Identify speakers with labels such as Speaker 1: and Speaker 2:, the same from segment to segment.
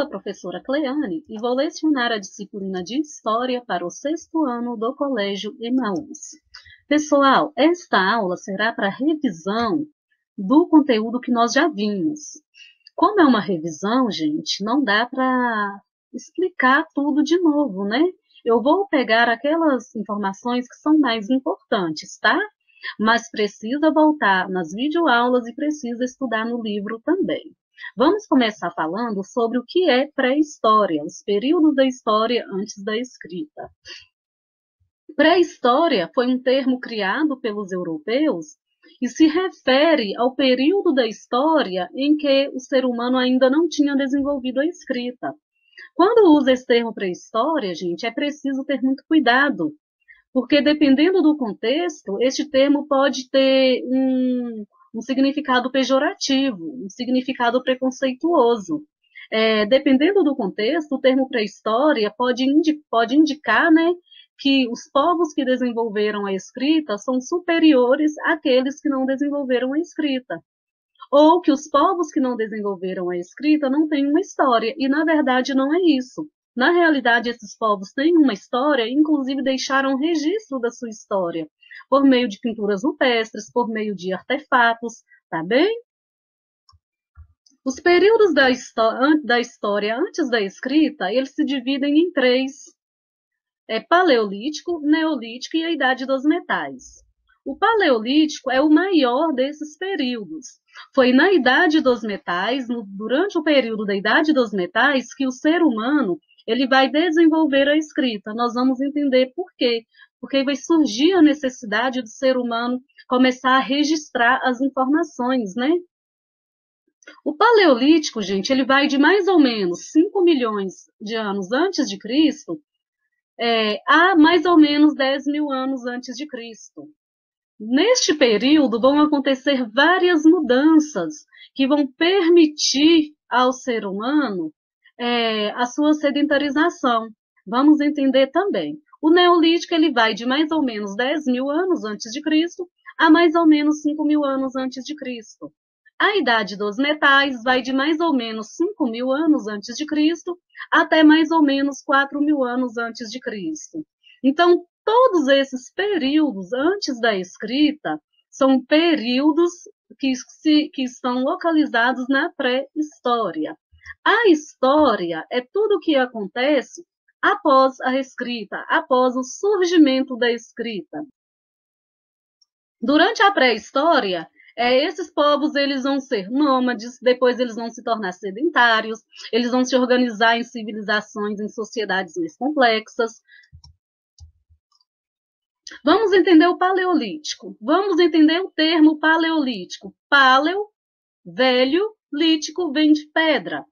Speaker 1: a professora Cleane e vou lecionar a disciplina de História para o sexto ano do Colégio Emaús. Pessoal, esta aula será para revisão do conteúdo que nós já vimos. Como é uma revisão, gente, não dá para explicar tudo de novo, né? Eu vou pegar aquelas informações que são mais importantes, tá? Mas precisa voltar nas videoaulas e precisa estudar no livro também. Vamos começar falando sobre o que é pré-história, os períodos da história antes da escrita. Pré-história foi um termo criado pelos europeus e se refere ao período da história em que o ser humano ainda não tinha desenvolvido a escrita. Quando usa esse termo pré-história, gente, é preciso ter muito cuidado, porque dependendo do contexto, este termo pode ter um, um significado pejorativo, um significado preconceituoso. É, dependendo do contexto, o termo pré-história pode, indi pode indicar né, que os povos que desenvolveram a escrita são superiores àqueles que não desenvolveram a escrita. Ou que os povos que não desenvolveram a escrita não têm uma história, e na verdade não é isso. Na realidade, esses povos têm uma história, inclusive deixaram registro da sua história, por meio de pinturas rupestres, por meio de artefatos, tá bem? Os períodos da, da história antes da escrita, eles se dividem em três é paleolítico, neolítico e a idade dos metais. O paleolítico é o maior desses períodos. Foi na idade dos metais, no, durante o período da idade dos metais, que o ser humano ele vai desenvolver a escrita. Nós vamos entender por quê. Porque vai surgir a necessidade do ser humano começar a registrar as informações, né? O paleolítico, gente, ele vai de mais ou menos 5 milhões de anos antes de Cristo é, há mais ou menos 10 mil anos antes de Cristo. Neste período vão acontecer várias mudanças que vão permitir ao ser humano é, a sua sedentarização. Vamos entender também. O Neolítico ele vai de mais ou menos 10 mil anos antes de Cristo a mais ou menos 5 mil anos antes de Cristo. A idade dos metais vai de mais ou menos 5 mil anos antes de Cristo até mais ou menos 4 mil anos antes de Cristo. Então, todos esses períodos antes da escrita são períodos que, se, que estão localizados na pré-história. A história é tudo o que acontece após a escrita, após o surgimento da escrita. Durante a pré-história, é, esses povos eles vão ser nômades, depois eles vão se tornar sedentários, eles vão se organizar em civilizações, em sociedades mais complexas. Vamos entender o paleolítico. Vamos entender o termo paleolítico. Paleo, velho, lítico vem de pedra.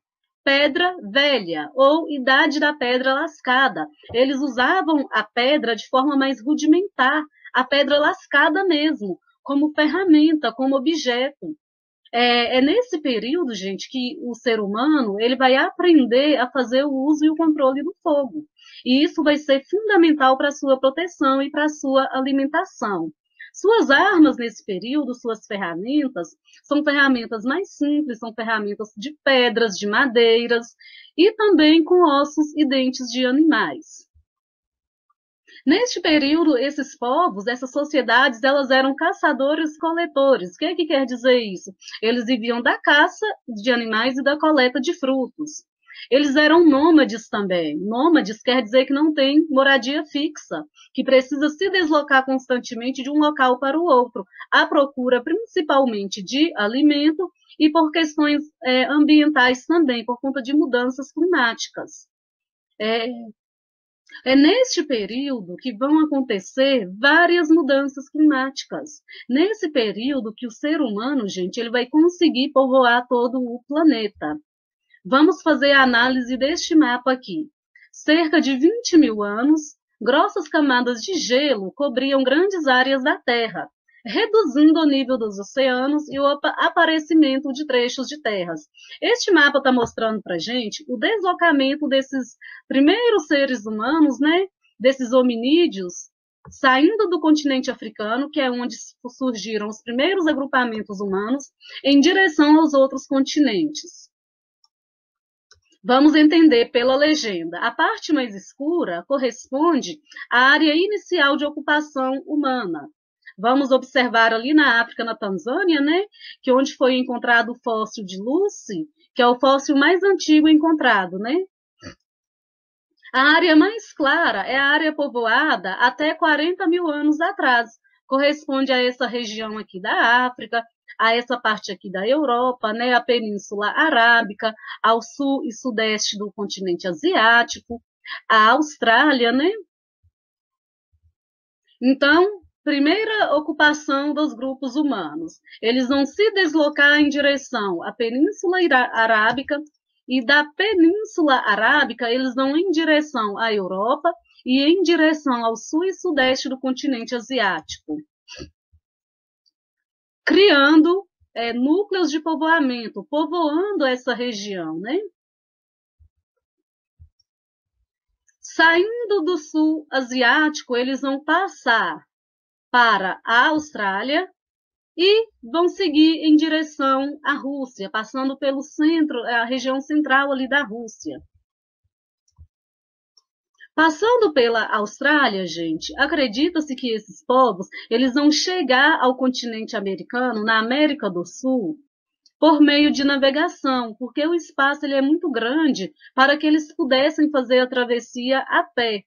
Speaker 1: Pedra velha ou idade da pedra lascada. Eles usavam a pedra de forma mais rudimentar, a pedra lascada mesmo, como ferramenta, como objeto. É, é, nesse período, gente, que o ser humano ele vai aprender a fazer o uso e o controle do fogo. E isso vai ser fundamental para a sua proteção e para a sua alimentação. Suas armas nesse período, suas ferramentas, são ferramentas mais simples, são ferramentas de pedras, de madeiras e também com ossos e dentes de animais. Neste período, esses povos, essas sociedades, elas eram caçadores-coletores. O que, é que quer dizer isso? Eles viviam da caça de animais e da coleta de frutos. Eles eram nômades também. Nômades quer dizer que não tem moradia fixa, que precisa se deslocar constantemente de um local para o outro, à procura principalmente de alimento e por questões é, ambientais também, por conta de mudanças climáticas. É, é neste período que vão acontecer várias mudanças climáticas. Nesse período que o ser humano, gente, ele vai conseguir povoar todo o planeta. Vamos fazer a análise deste mapa aqui. Cerca de 20 mil anos, grossas camadas de gelo cobriam grandes áreas da Terra, reduzindo o nível dos oceanos e o aparecimento de trechos de terras. Este mapa está mostrando para gente o deslocamento desses primeiros seres humanos, né, desses hominídeos, saindo do continente africano, que é onde surgiram os primeiros agrupamentos humanos, em direção aos outros continentes. Vamos entender pela legenda. A parte mais escura corresponde à área inicial de ocupação humana. Vamos observar ali na África, na Tanzânia, né, que onde foi encontrado o fóssil de Lucy, que é o fóssil mais antigo encontrado, né? A área mais clara é a área povoada até 40 mil anos atrás, corresponde a essa região aqui da África, a essa parte aqui da Europa, né, a Península Arábica, ao sul e sudeste do continente asiático, a Austrália, né? Então, primeira ocupação dos grupos humanos. Eles vão se deslocar em direção à Península Arábica e da Península Arábica eles vão em direção à Europa e em direção ao sul e sudeste do continente asiático criando é, núcleos de povoamento, povoando essa região, né? Saindo do sul asiático, eles vão passar para a Austrália e vão seguir em direção à Rússia, passando pelo centro, a região central ali da Rússia. Passando pela Austrália, gente, acredita-se que esses povos eles vão chegar ao continente americano, na América do Sul, por meio de navegação, porque o espaço ele é muito grande para que eles pudessem fazer a travessia a pé.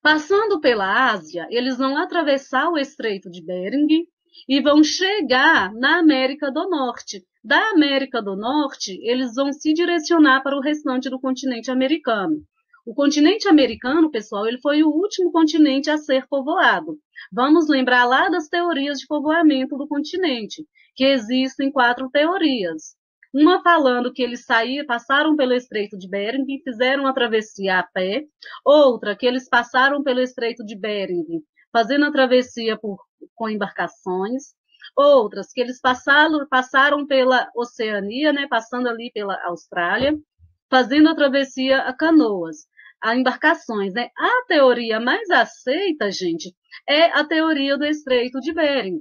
Speaker 1: Passando pela Ásia, eles vão atravessar o Estreito de Bering e vão chegar na América do Norte, da América do Norte, eles vão se direcionar para o restante do continente americano. O continente americano, pessoal, ele foi o último continente a ser povoado. Vamos lembrar lá das teorias de povoamento do continente, que existem quatro teorias. Uma falando que eles saíram, passaram pelo Estreito de Bering e fizeram a travessia a pé. Outra, que eles passaram pelo Estreito de Bering, fazendo a travessia por, com embarcações outras que eles passaram, passaram pela Oceania, né, passando ali pela Austrália, fazendo a travessia a canoas, a embarcações. Né? A teoria mais aceita, gente, é a teoria do Estreito de Bering,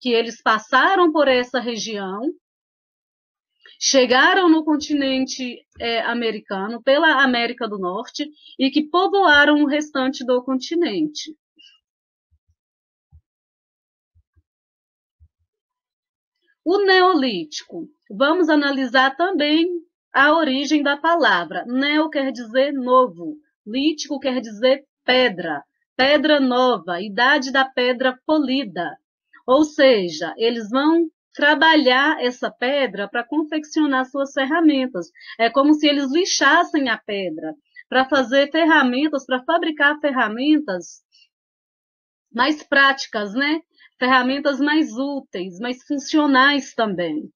Speaker 1: que eles passaram por essa região, chegaram no continente é, americano, pela América do Norte, e que povoaram o restante do continente. O Neolítico. Vamos analisar também a origem da palavra. Neo quer dizer novo, lítico quer dizer pedra, pedra nova, idade da pedra polida. Ou seja, eles vão trabalhar essa pedra para confeccionar suas ferramentas. É como se eles lixassem a pedra para fazer ferramentas, para fabricar ferramentas mais práticas, né? Ferramentas mais úteis, mais funcionais também.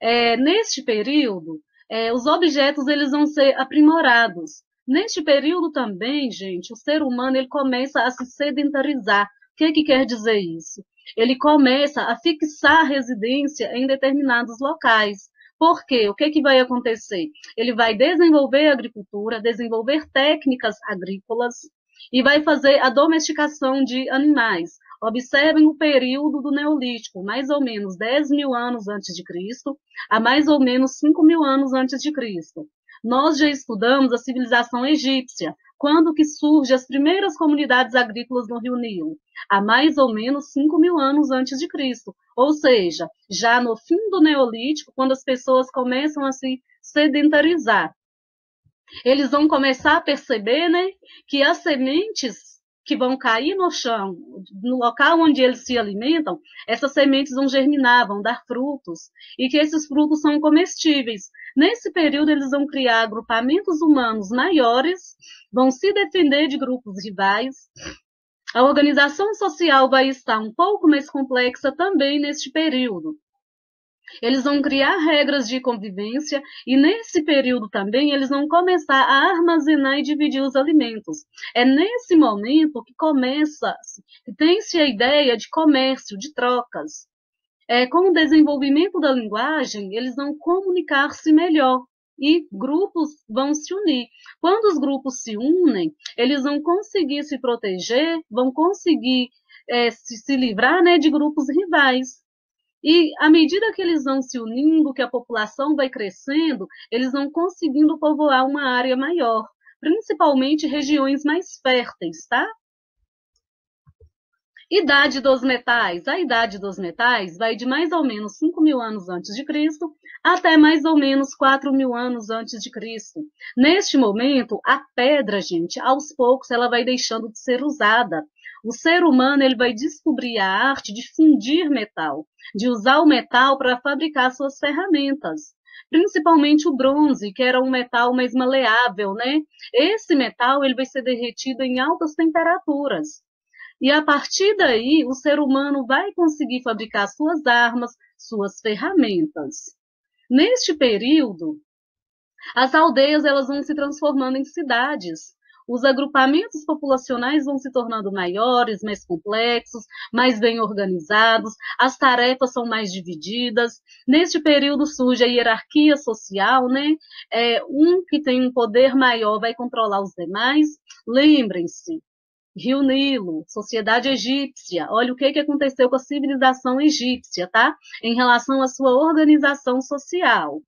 Speaker 1: É, neste período, é, os objetos eles vão ser aprimorados. Neste período também, gente, o ser humano ele começa a se sedentarizar. O que, que quer dizer isso? Ele começa a fixar residência em determinados locais. Por quê? O que, que vai acontecer? Ele vai desenvolver agricultura, desenvolver técnicas agrícolas e vai fazer a domesticação de animais. Observem o período do Neolítico, mais ou menos 10 mil anos antes de Cristo, a mais ou menos 5 mil anos antes de Cristo. Nós já estudamos a civilização egípcia, quando que surgem as primeiras comunidades agrícolas no Rio Nilo, há mais ou menos 5 mil anos antes de Cristo. Ou seja, já no fim do Neolítico, quando as pessoas começam a se sedentarizar. Eles vão começar a perceber né, que as sementes que vão cair no chão, no local onde eles se alimentam, essas sementes vão germinar, vão dar frutos, e que esses frutos são comestíveis. Nesse período, eles vão criar agrupamentos humanos maiores, vão se defender de grupos rivais. A organização social vai estar um pouco mais complexa também neste período. Eles vão criar regras de convivência e nesse período também eles vão começar a armazenar e dividir os alimentos. É nesse momento que começa, tem-se a ideia de comércio, de trocas. É, com o desenvolvimento da linguagem, eles vão comunicar-se melhor e grupos vão se unir. Quando os grupos se unem, eles vão conseguir se proteger, vão conseguir é, se, se livrar né, de grupos rivais E à medida que eles vão se unindo, que a população vai crescendo, eles vão conseguindo povoar uma área maior, principalmente regiões mais férteis, tá? Idade dos metais. A idade dos metais vai de mais ou menos 5 mil anos antes de Cristo até mais ou menos 4 mil anos antes de Cristo. Neste momento, a pedra, gente, aos poucos ela vai deixando de ser usada. O ser humano ele vai descobrir a arte de fundir metal, de usar o metal para fabricar suas ferramentas principalmente o bronze, que era um metal mais maleável, né? Esse metal ele vai ser derretido em altas temperaturas. E a partir daí, o ser humano vai conseguir fabricar suas armas, suas ferramentas. Neste período, as aldeias elas vão se transformando em cidades. Os agrupamentos populacionais vão se tornando maiores, mais complexos, mais bem organizados, as tarefas são mais divididas. Neste período surge a hierarquia social, né? É, um que tem um poder maior vai controlar os demais. Lembrem-se, Rio Nilo, sociedade egípcia. Olha o que, que aconteceu com a civilização egípcia, tá? Em relação à sua organização social.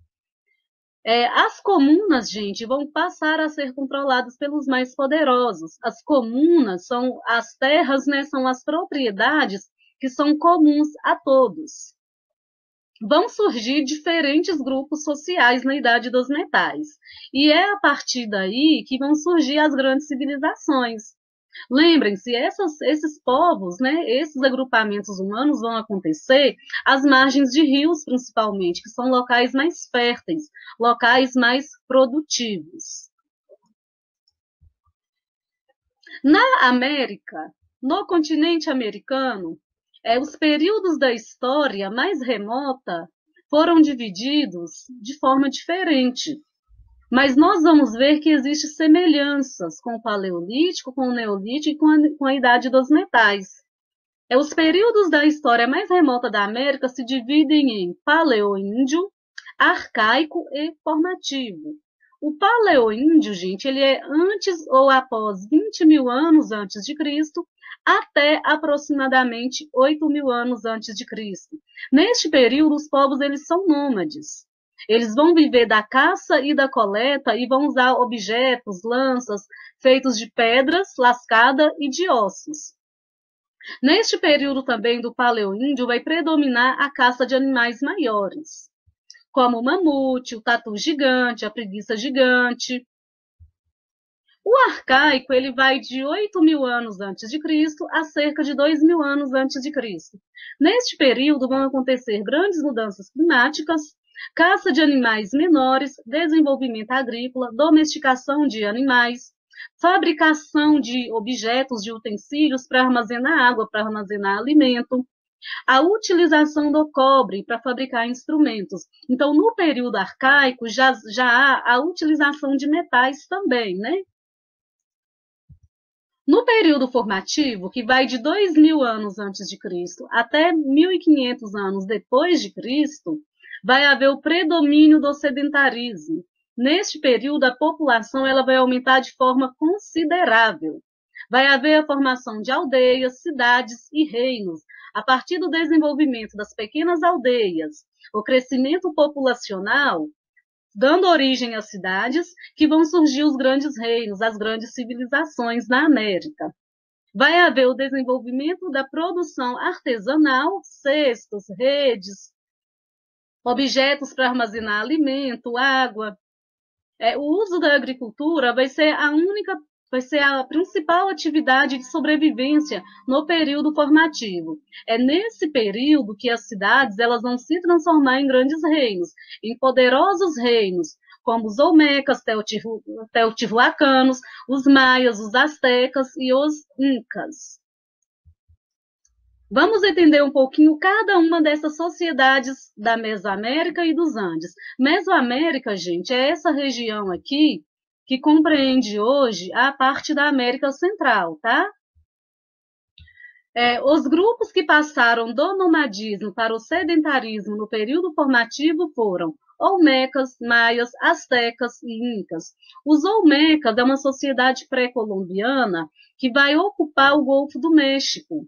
Speaker 1: É, as comunas, gente, vão passar a ser controladas pelos mais poderosos. As comunas são as terras, né, são as propriedades que são comuns a todos. Vão surgir diferentes grupos sociais na Idade dos Metais. E é a partir daí que vão surgir as grandes civilizações. Lembrem-se, esses povos, né, esses agrupamentos humanos vão acontecer às margens de rios, principalmente, que são locais mais férteis, locais mais produtivos. Na América, no continente americano, é, os períodos da história mais remota foram divididos de forma diferente. Mas nós vamos ver que existem semelhanças com o Paleolítico, com o Neolítico e com a, com a Idade dos Metais. É, os períodos da história mais remota da América se dividem em Paleoíndio, Arcaico e Formativo. O Paleoíndio, gente, ele é antes ou após 20 mil anos antes de Cristo, até aproximadamente 8 mil anos antes de Cristo. Neste período, os povos eles são nômades. Eles vão viver da caça e da coleta e vão usar objetos, lanças, feitos de pedras, lascada e de ossos. Neste período também do Paleoíndio vai predominar a caça de animais maiores, como o mamute, o tatu gigante, a preguiça gigante. O arcaico ele vai de 8 mil anos antes de Cristo a cerca de 2 mil anos antes de Cristo. Neste período vão acontecer grandes mudanças climáticas, caça de animais menores, desenvolvimento agrícola, domesticação de animais, fabricação de objetos, de utensílios para armazenar água, para armazenar alimento, a utilização do cobre para fabricar instrumentos. Então, no período arcaico, já, já há a utilização de metais também, né? No período formativo, que vai de 2 mil anos antes de Cristo até 1.500 anos depois de Cristo, vai haver o predomínio do sedentarismo. Neste período, a população ela vai aumentar de forma considerável. Vai haver a formação de aldeias, cidades e reinos, a partir do desenvolvimento das pequenas aldeias, o crescimento populacional, dando origem às cidades, que vão surgir os grandes reinos, as grandes civilizações na América. Vai haver o desenvolvimento da produção artesanal, cestos, redes, objetos para armazenar alimento, água. É, o uso da agricultura vai ser a única, vai ser a principal atividade de sobrevivência no período formativo. É nesse período que as cidades elas vão se transformar em grandes reinos, em poderosos reinos, como os Olmecas, Teotihuacanos, os Maias, os Aztecas e os Incas. Vamos entender um pouquinho cada uma dessas sociedades da Mesoamérica e dos Andes. Mesoamérica, gente, é essa região aqui que compreende hoje a parte da América Central, tá? É, os grupos que passaram do nomadismo para o sedentarismo no período formativo foram Olmecas, Maias, Astecas e Incas. Os Olmecas é uma sociedade pré-colombiana que vai ocupar o Golfo do México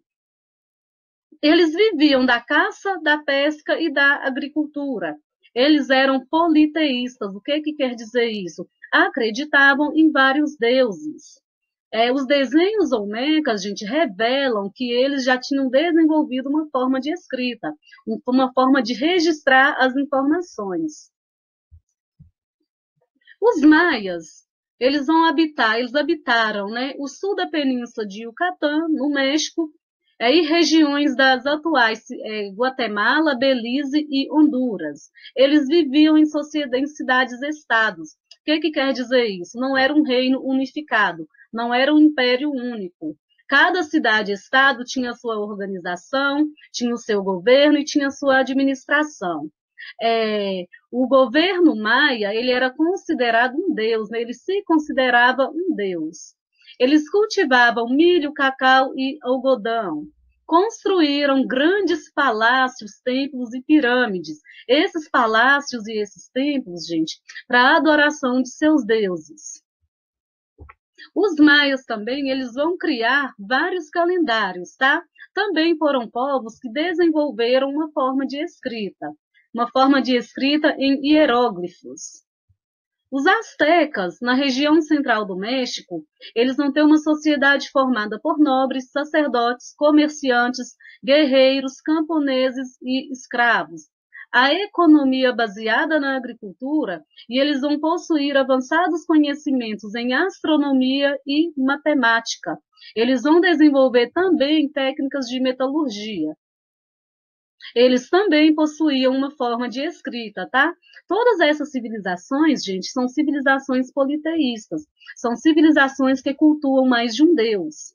Speaker 1: eles viviam da caça, da pesca e da agricultura. Eles eram politeístas. O que, que quer dizer isso? Acreditavam em vários deuses. É, os desenhos olmecas, gente, revelam que eles já tinham desenvolvido uma forma de escrita, uma forma de registrar as informações. Os maias, eles vão habitar, eles habitaram né, o sul da península de Yucatán, no México, é, e regiões das atuais é, Guatemala, Belize e Honduras. Eles viviam em em cidades-estados. O que, que quer dizer isso? Não era um reino unificado, não era um império único. Cada cidade-estado tinha sua organização, tinha o seu governo e tinha sua administração. É, o governo maia ele era considerado um deus, né? ele se considerava um deus. Eles cultivavam milho, cacau e algodão. Construíram grandes palácios, templos e pirâmides. Esses palácios e esses templos, gente, para adoração de seus deuses. Os maias também, eles vão criar vários calendários, tá? Também foram povos que desenvolveram uma forma de escrita, uma forma de escrita em hieróglifos. Os astecas, na região central do México, eles vão ter uma sociedade formada por nobres, sacerdotes, comerciantes, guerreiros, camponeses e escravos. A economia baseada na agricultura e eles vão possuir avançados conhecimentos em astronomia e matemática. Eles vão desenvolver também técnicas de metalurgia. Eles também possuíam uma forma de escrita, tá? Todas essas civilizações, gente, são civilizações politeístas, são civilizações que cultuam mais de um deus.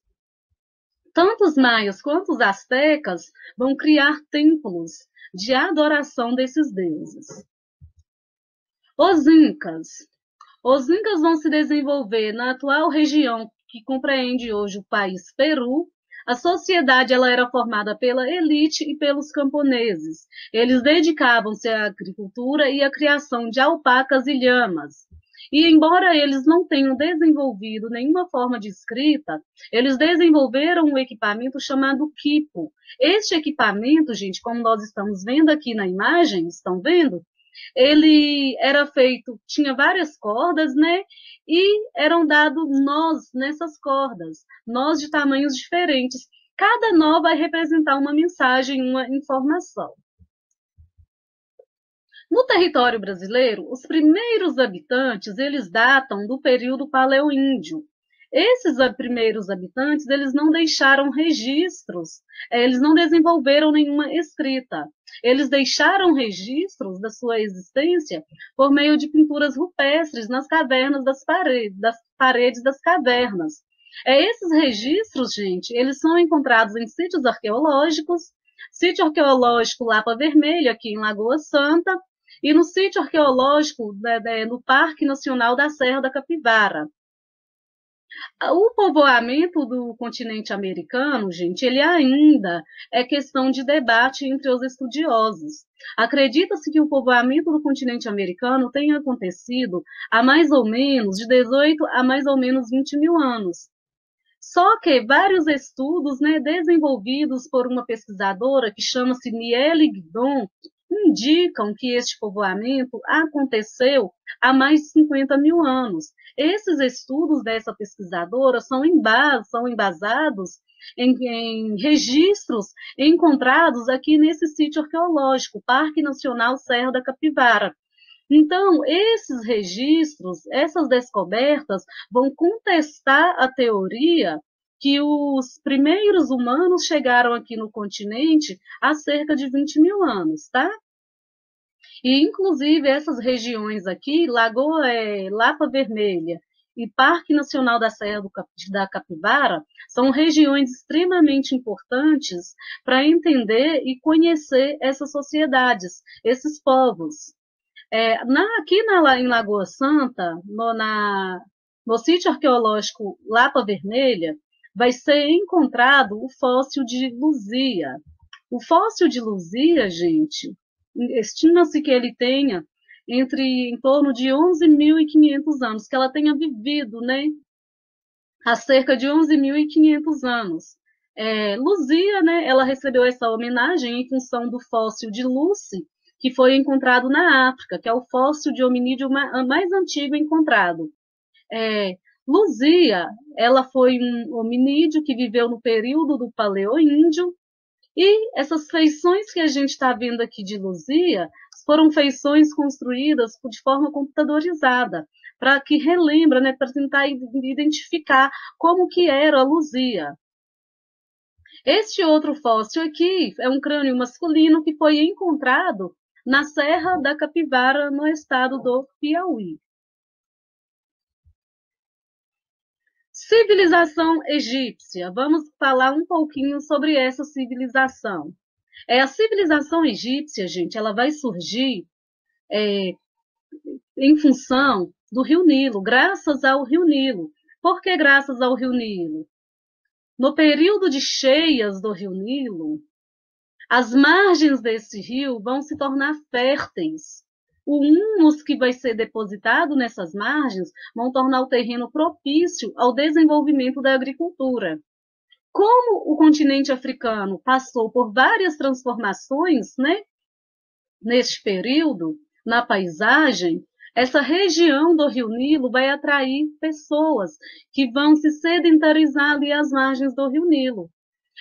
Speaker 1: Tanto os maias quanto os astecas vão criar templos de adoração desses deuses. Os incas. Os incas vão se desenvolver na atual região que compreende hoje o país Peru, a sociedade ela era formada pela elite e pelos camponeses. Eles dedicavam-se à agricultura e à criação de alpacas e lhamas. E embora eles não tenham desenvolvido nenhuma forma de escrita, eles desenvolveram um equipamento chamado quipo. Este equipamento, gente, como nós estamos vendo aqui na imagem, estão vendo? Ele era feito, tinha várias cordas, né? e eram dados nós nessas cordas, nós de tamanhos diferentes. Cada nó vai representar uma mensagem, uma informação. No território brasileiro, os primeiros habitantes, eles datam do período paleoíndio. Esses primeiros habitantes, eles não deixaram registros, eh, eles não desenvolveram nenhuma escrita. Eles deixaram registros da sua existência por meio de pinturas rupestres nas cavernas das paredes, das paredes das cavernas. É, esses registros, gente, eles são encontrados em sítios arqueológicos, sítio arqueológico Lapa Vermelha, aqui em Lagoa Santa, e no sítio arqueológico né, né, no Parque Nacional da Serra da Capivara. O povoamento do continente americano, gente, ele ainda é questão de debate entre os estudiosos. Acredita-se que o povoamento do continente americano tenha acontecido há mais ou menos de 18 a mais ou menos 20 mil anos. Só que vários estudos né, desenvolvidos por uma pesquisadora que chama-se Miele Guidon indicam que este povoamento aconteceu há mais de 50 mil anos. Esses estudos dessa pesquisadora são, embas, são embasados em, em, registros encontrados aqui nesse sítio arqueológico, Parque Nacional Serra da Capivara. Então, esses registros, essas descobertas, vão contestar a teoria que os primeiros humanos chegaram aqui no continente há cerca de 20 mil anos, tá? E, inclusive, essas regiões aqui, Lagoa é, Lapa Vermelha e Parque Nacional da Serra do, da Capivara, são regiões extremamente importantes para entender e conhecer essas sociedades, esses povos. É, na, aqui na, em Lagoa Santa, no, na, no sítio arqueológico Lapa Vermelha, vai ser encontrado o fóssil de Luzia. O fóssil de Luzia, gente, estima-se que ele tenha entre em torno de 11.500 anos, que ela tenha vivido, né, há cerca de 11.500 anos. É, Luzia, né, ela recebeu essa homenagem em função do fóssil de Lucy, que foi encontrado na África, que é o fóssil de hominídeo mais antigo encontrado. É, Luzia, ela foi um hominídeo que viveu no período do Paleoíndio, e essas feições que a gente está vendo aqui de Luzia foram feições construídas de forma computadorizada, para que relembra, né, para tentar identificar como que era a Luzia. Este outro fóssil aqui é um crânio masculino que foi encontrado na Serra da Capivara, no estado do Piauí. Civilização egípcia. Vamos falar um pouquinho sobre essa civilização. É a civilização egípcia, gente, ela vai surgir é, em função do Rio Nilo, graças ao Rio Nilo. Por que graças ao Rio Nilo? No período de cheias do Rio Nilo, as margens desse rio vão se tornar férteis. O humus que vai ser depositado nessas margens vão tornar o terreno propício ao desenvolvimento da agricultura. Como o continente africano passou por várias transformações, né, neste período, na paisagem, essa região do Rio Nilo vai atrair pessoas que vão se sedentarizar ali às margens do Rio Nilo.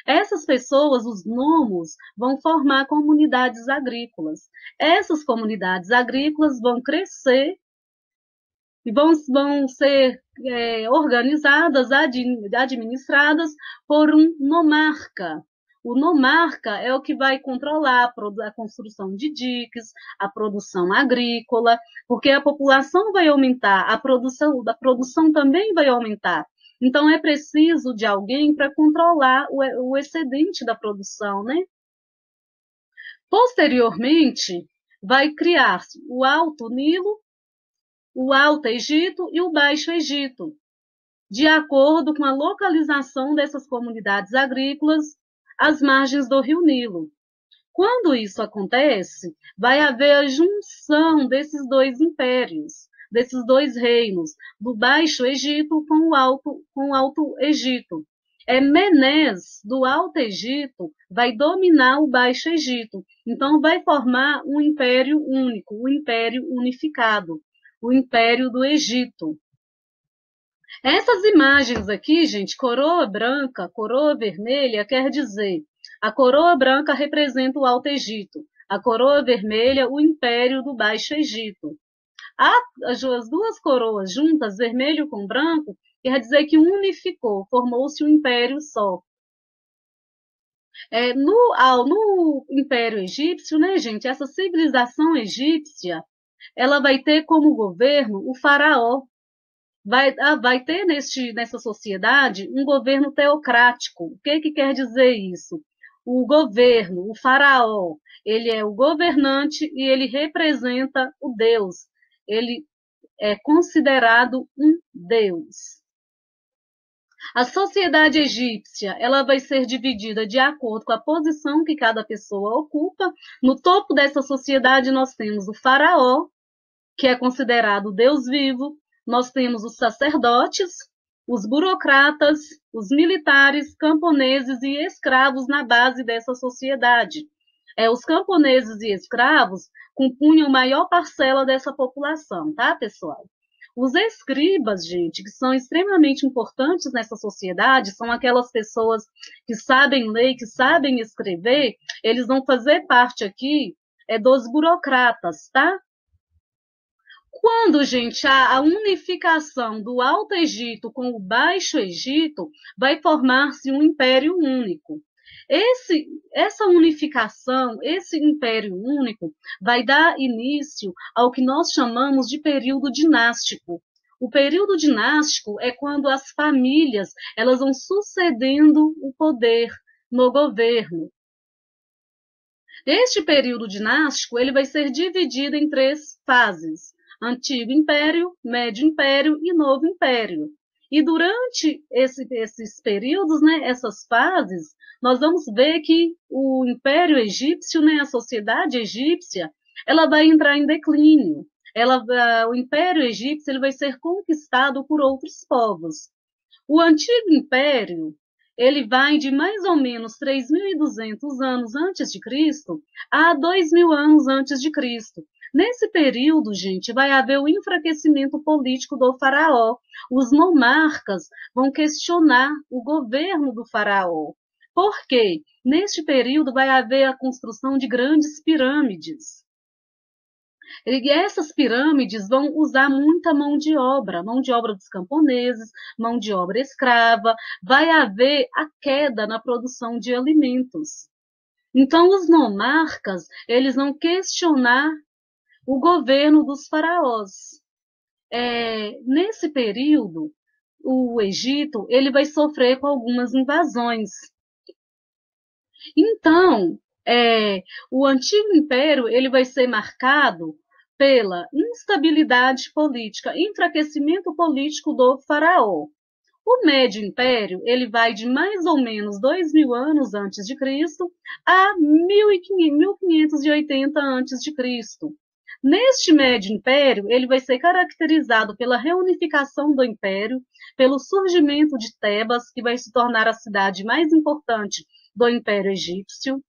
Speaker 1: Essas pessoas, os nomos, vão formar comunidades agrícolas. Essas comunidades agrícolas vão crescer e vão, vão ser é, organizadas, administradas por um nomarca. O nomarca é o que vai controlar a construção de diques, a produção agrícola, porque a população vai aumentar, a produção, a produção também vai aumentar. Então, é preciso de alguém para controlar o, o excedente da produção, né? Posteriormente, vai criar-se o Alto Nilo, o Alto Egito e o Baixo Egito, de acordo com a localização dessas comunidades agrícolas às margens do Rio Nilo. Quando isso acontece, vai haver a junção desses dois impérios desses dois reinos, do Baixo Egito com o Alto, com o Alto Egito. É Menés, do Alto Egito, vai dominar o Baixo Egito. Então, vai formar um império único, um império unificado, o Império do Egito. Essas imagens aqui, gente, coroa branca, coroa vermelha, quer dizer, a coroa branca representa o Alto Egito, a coroa vermelha, o Império do Baixo Egito. As duas coroas juntas, vermelho com branco, quer dizer que unificou, formou-se um império só. É, no, ao, no Império Egípcio, né, gente, essa civilização egípcia, ela vai ter como governo o faraó. Vai, ah, vai ter neste, nessa sociedade um governo teocrático. O que, que quer dizer isso? O governo, o faraó, ele é o governante e ele representa o Deus ele é considerado um deus. A sociedade egípcia, ela vai ser dividida de acordo com a posição que cada pessoa ocupa. No topo dessa sociedade nós temos o faraó, que é considerado deus vivo. Nós temos os sacerdotes, os burocratas, os militares, camponeses e escravos na base dessa sociedade. É, os camponeses e escravos compunham maior parcela dessa população, tá, pessoal? Os escribas, gente, que são extremamente importantes nessa sociedade, são aquelas pessoas que sabem ler, que sabem escrever, eles vão fazer parte aqui é, dos burocratas, tá? Quando, gente, a, a unificação do Alto Egito com o Baixo Egito, vai formar-se um império único. Esse, essa unificação, esse império único, vai dar início ao que nós chamamos de período dinástico. O período dinástico é quando as famílias elas vão sucedendo o poder no governo. Este período dinástico ele vai ser dividido em três fases: Antigo Império, Médio Império e Novo Império. E durante esse, esses períodos, né, essas fases, nós vamos ver que o Império Egípcio, né, a sociedade egípcia, ela vai entrar em declínio. Ela, o Império Egípcio ele vai ser conquistado por outros povos. O antigo império ele vai de mais ou menos 3.200 anos antes de Cristo a 2.000 anos antes de Cristo. Nesse período, gente, vai haver o enfraquecimento político do faraó. Os monarcas vão questionar o governo do faraó. Por quê? Neste período vai haver a construção de grandes pirâmides. E essas pirâmides vão usar muita mão de obra, mão de obra dos camponeses, mão de obra escrava, vai haver a queda na produção de alimentos. Então, os monarcas, eles vão questionar o governo dos faraós. É, nesse período, o Egito ele vai sofrer com algumas invasões. Então, é, o antigo império ele vai ser marcado pela instabilidade política, enfraquecimento político do faraó. O Médio Império ele vai de mais ou menos dois mil anos antes de Cristo a 1580 antes de Cristo. Neste médio império, ele vai ser caracterizado pela reunificação do império, pelo surgimento de Tebas, que vai se tornar a cidade mais importante do Império Egípcio.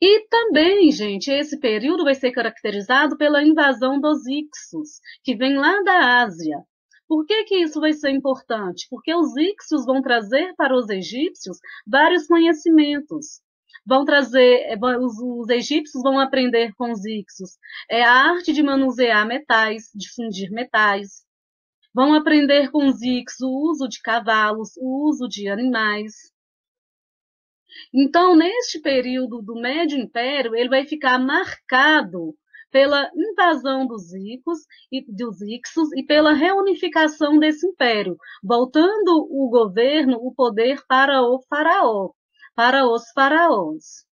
Speaker 1: E também, gente, esse período vai ser caracterizado pela invasão dos Ixos, que vem lá da Ásia. Por que, que isso vai ser importante? Porque os Ixos vão trazer para os egípcios vários conhecimentos vão trazer, é, os, os, egípcios vão aprender com os ixos é a arte de manusear metais, de fundir metais. Vão aprender com os ixos o uso de cavalos, o uso de animais. Então, neste período do Médio Império, ele vai ficar marcado pela invasão dos Icos e dos Ixos e pela reunificação desse império, voltando o governo, o poder para o faraó para os faraós.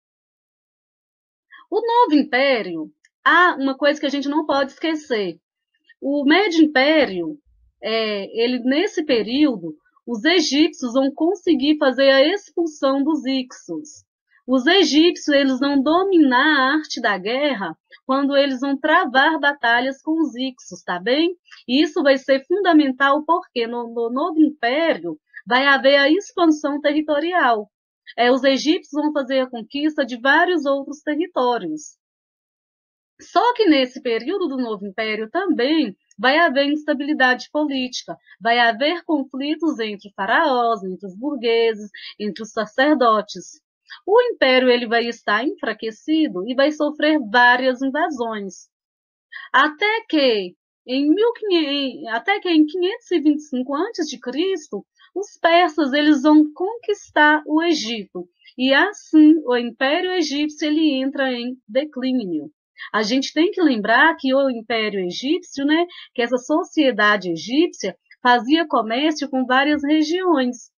Speaker 1: O novo império, há uma coisa que a gente não pode esquecer. O Médio Império, é, ele nesse período, os egípcios vão conseguir fazer a expulsão dos Ixos. Os egípcios eles vão dominar a arte da guerra quando eles vão travar batalhas com os Ixos, tá bem? E isso vai ser fundamental porque no, no novo império vai haver a expansão territorial é, os egípcios vão fazer a conquista de vários outros territórios. Só que nesse período do Novo Império também vai haver instabilidade política, vai haver conflitos entre faraós, entre os burgueses, entre os sacerdotes. O império ele vai estar enfraquecido e vai sofrer várias invasões. Até que em 1500, até que em 525 a.C., os persas eles vão conquistar o Egito e assim o Império Egípcio ele entra em declínio. A gente tem que lembrar que o Império Egípcio, né, que essa sociedade egípcia fazia comércio com várias regiões,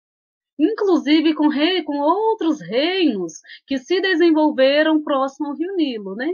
Speaker 1: inclusive com, rei, com outros reinos que se desenvolveram próximo ao Rio Nilo, né?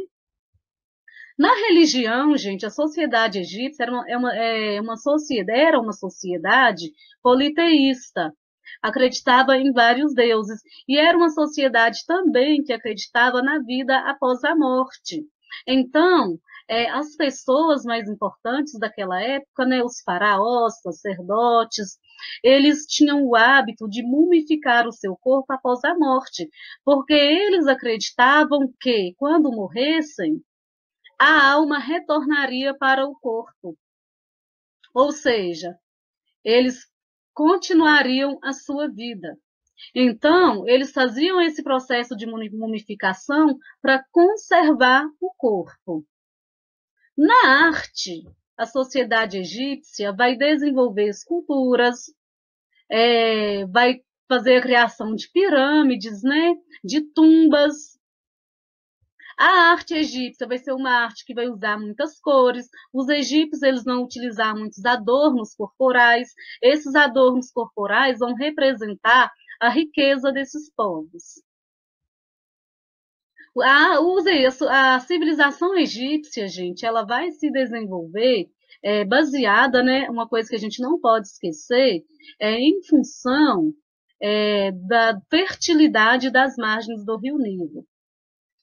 Speaker 1: Na religião, gente, a sociedade egípcia era uma, é uma, é uma sociedade, era uma sociedade politeísta, acreditava em vários deuses e era uma sociedade também que acreditava na vida após a morte. Então, é, as pessoas mais importantes daquela época, né, os faraós, sacerdotes, eles tinham o hábito de mumificar o seu corpo após a morte, porque eles acreditavam que, quando morressem, a alma retornaria para o corpo. Ou seja, eles continuariam a sua vida. Então, eles faziam esse processo de mumificação para conservar o corpo. Na arte, a sociedade egípcia vai desenvolver esculturas, é, vai fazer a criação de pirâmides, né, de tumbas, a arte egípcia vai ser uma arte que vai usar muitas cores. Os egípcios eles vão utilizar muitos adornos corporais. Esses adornos corporais vão representar a riqueza desses povos. A, a civilização egípcia, gente, ela vai se desenvolver é, baseada, né, uma coisa que a gente não pode esquecer, é em função é, da fertilidade das margens do rio Nilo.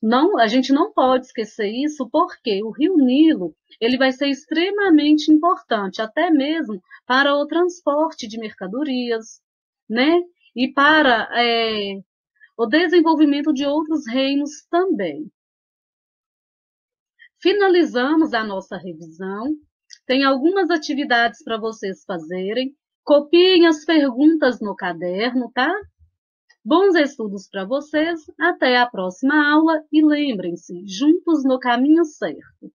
Speaker 1: Não, a gente não pode esquecer isso porque o Rio Nilo ele vai ser extremamente importante, até mesmo para o transporte de mercadorias, né? e para é, o desenvolvimento de outros reinos também. Finalizamos a nossa revisão. Tem algumas atividades para vocês fazerem. Copiem as perguntas no caderno, tá? Bons estudos para vocês. Até a próxima aula e lembrem-se, juntos no caminho certo.